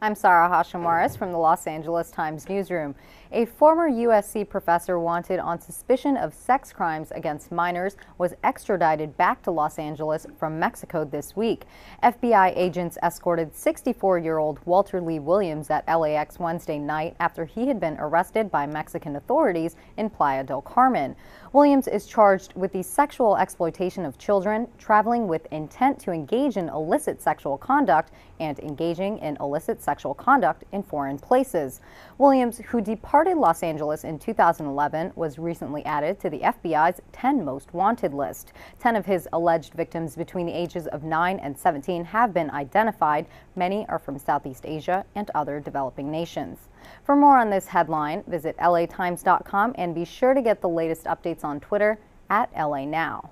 I'm Sarah Hashimoris from the Los Angeles Times newsroom. A former USC professor wanted on suspicion of sex crimes against minors was extradited back to Los Angeles from Mexico this week. FBI agents escorted 64-year-old Walter Lee Williams at LAX Wednesday night after he had been arrested by Mexican authorities in Playa del Carmen. Williams is charged with the sexual exploitation of children, traveling with intent to engage in illicit sexual conduct, and engaging in illicit sexual conduct in foreign places. Williams, who departed Los Angeles in 2011, was recently added to the FBI's 10 most wanted list. 10 of his alleged victims between the ages of 9 and 17 have been identified. Many are from Southeast Asia and other developing nations. For more on this headline, visit latimes.com and be sure to get the latest updates on Twitter at LA Now.